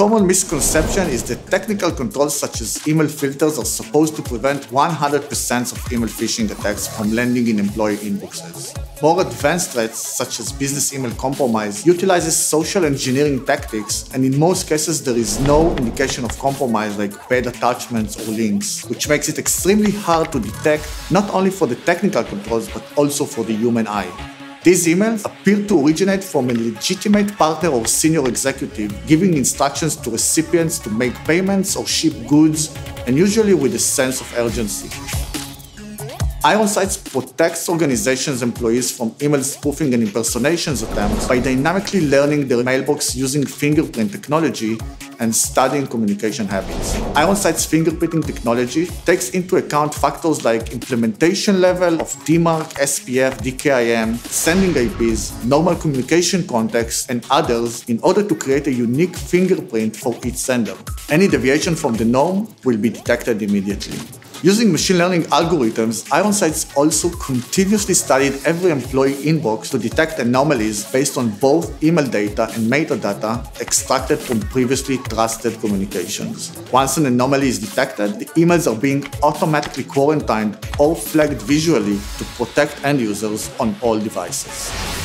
common misconception is that technical controls such as email filters are supposed to prevent 100% of email phishing attacks from landing in employee inboxes. More advanced threats, such as business email compromise, utilizes social engineering tactics, and in most cases there is no indication of compromise like bad attachments or links, which makes it extremely hard to detect not only for the technical controls but also for the human eye. These emails appear to originate from a legitimate partner or senior executive giving instructions to recipients to make payments or ship goods, and usually with a sense of urgency. IronSights protects organizations' employees from email spoofing and impersonations attempts by dynamically learning their mailbox using fingerprint technology and studying communication habits. IronSights fingerprinting technology takes into account factors like implementation level of DMARC, SPF, DKIM, sending IPs, normal communication context, and others in order to create a unique fingerprint for each sender. Any deviation from the norm will be detected immediately. Using machine learning algorithms, IronSights also continuously studied every employee inbox to detect anomalies based on both email data and metadata extracted from previously trusted communications. Once an anomaly is detected, the emails are being automatically quarantined or flagged visually to protect end users on all devices.